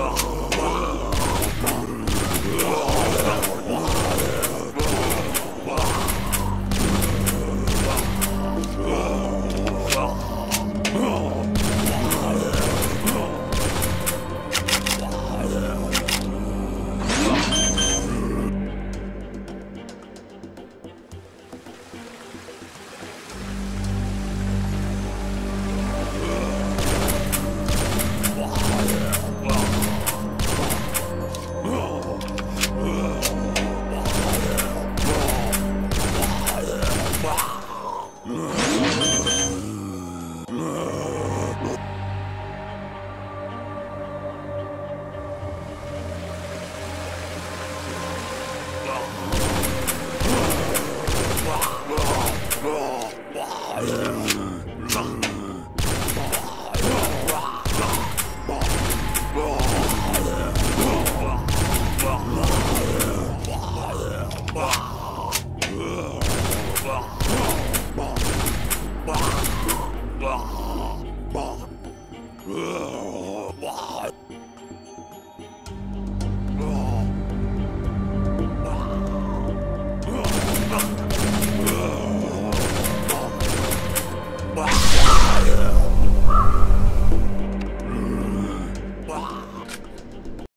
Whoa. Bother.